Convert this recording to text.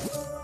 Oh!